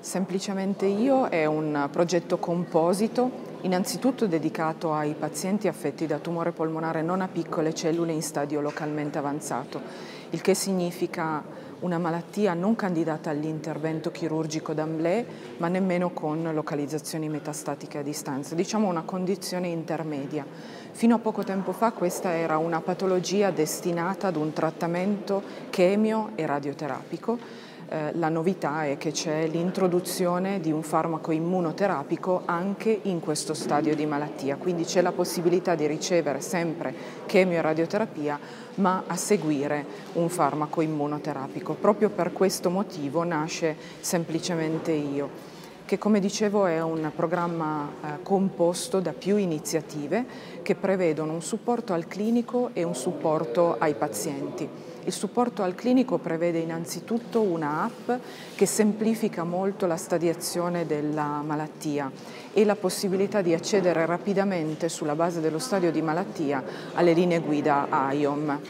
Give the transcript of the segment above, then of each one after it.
Semplicemente io è un progetto composito, innanzitutto dedicato ai pazienti affetti da tumore polmonare non a piccole cellule in stadio localmente avanzato, il che significa una malattia non candidata all'intervento chirurgico d'amblè, ma nemmeno con localizzazioni metastatiche a distanza, diciamo una condizione intermedia. Fino a poco tempo fa questa era una patologia destinata ad un trattamento chemio e radioterapico, eh, la novità è che c'è l'introduzione di un farmaco immunoterapico anche in questo stadio di malattia, quindi c'è la possibilità di ricevere sempre chemio e radioterapia, ma a seguire un farmaco immunoterapico. Proprio per questo motivo nasce semplicemente io che come dicevo è un programma eh, composto da più iniziative che prevedono un supporto al clinico e un supporto ai pazienti. Il supporto al clinico prevede innanzitutto una app che semplifica molto la stadiazione della malattia e la possibilità di accedere rapidamente sulla base dello stadio di malattia alle linee guida IOM.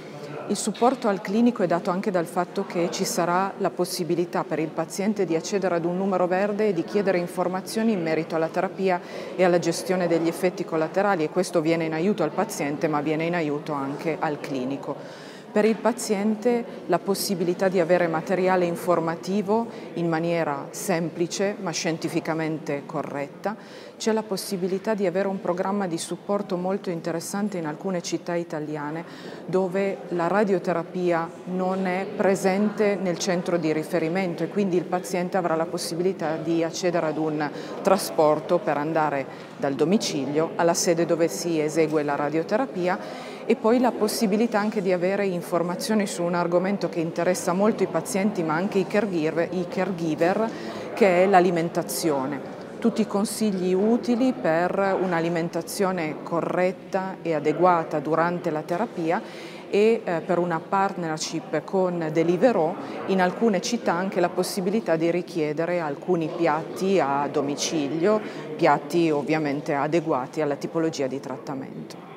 Il supporto al clinico è dato anche dal fatto che ci sarà la possibilità per il paziente di accedere ad un numero verde e di chiedere informazioni in merito alla terapia e alla gestione degli effetti collaterali e questo viene in aiuto al paziente ma viene in aiuto anche al clinico per il paziente la possibilità di avere materiale informativo in maniera semplice ma scientificamente corretta, c'è la possibilità di avere un programma di supporto molto interessante in alcune città italiane dove la radioterapia non è presente nel centro di riferimento e quindi il paziente avrà la possibilità di accedere ad un trasporto per andare dal domicilio alla sede dove si esegue la radioterapia e poi la possibilità anche di avere informazioni su un argomento che interessa molto i pazienti ma anche i caregiver, i caregiver che è l'alimentazione. Tutti i consigli utili per un'alimentazione corretta e adeguata durante la terapia e eh, per una partnership con Deliveroo in alcune città anche la possibilità di richiedere alcuni piatti a domicilio, piatti ovviamente adeguati alla tipologia di trattamento.